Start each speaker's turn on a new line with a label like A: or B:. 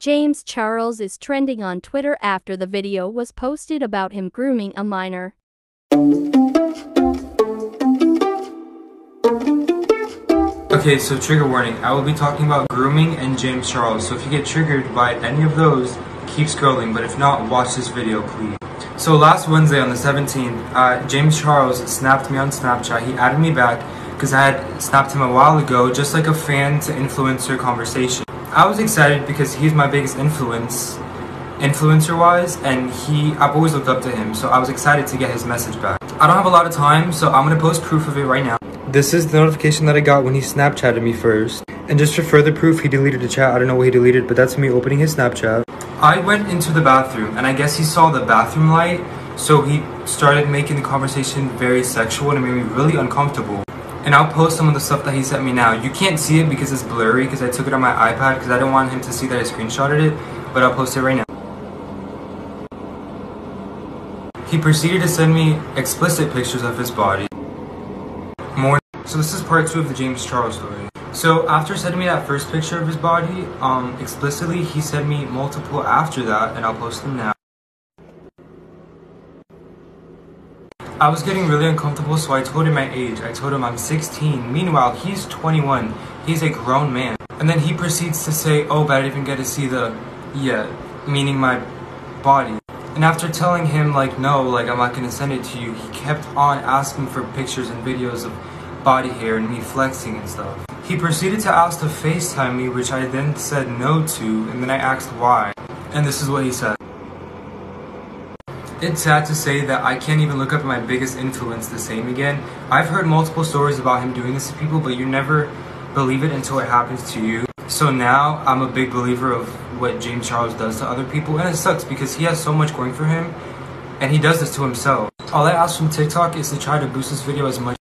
A: James Charles is trending on Twitter after the video was posted about him grooming a minor.
B: Okay, so trigger warning. I will be talking about grooming and James Charles. So if you get triggered by any of those, keep scrolling. But if not, watch this video, please. So last Wednesday on the 17th, uh, James Charles snapped me on Snapchat. He added me back because I had snapped him a while ago, just like a fan to influencer conversation. I was excited because he's my biggest influence, influencer wise, and he I've always looked up to him, so I was excited to get his message back. I don't have a lot of time, so I'm gonna post proof of it right now. This is the notification that I got when he Snapchatted me first. And just for further proof, he deleted the chat. I don't know what he deleted, but that's me opening his Snapchat. I went into the bathroom, and I guess he saw the bathroom light, so he started making the conversation very sexual, and it made me really uncomfortable. And I'll post some of the stuff that he sent me now. You can't see it because it's blurry, because I took it on my iPad, because I don't want him to see that I screenshotted it, but I'll post it right now. He proceeded to send me explicit pictures of his body. More. So this is part two of the James Charles story. So after sending me that first picture of his body, um, explicitly, he sent me multiple after that, and I'll post them now. I was getting really uncomfortable, so I told him my age. I told him I'm 16. Meanwhile, he's 21. He's a grown man. And then he proceeds to say, oh, but I didn't even get to see the, yeah, meaning my body. And after telling him, like, no, like, I'm not gonna send it to you, he kept on asking for pictures and videos of body hair and me flexing and stuff. He proceeded to ask to FaceTime me, which I then said no to, and then I asked why. And this is what he said. It's sad to say that I can't even look up my biggest influence the same again. I've heard multiple stories about him doing this to people, but you never believe it until it happens to you. So now I'm a big believer of what James Charles does to other people, and it sucks because he has so much going for him, and he does this to himself. All I ask from TikTok is to try to boost this video as much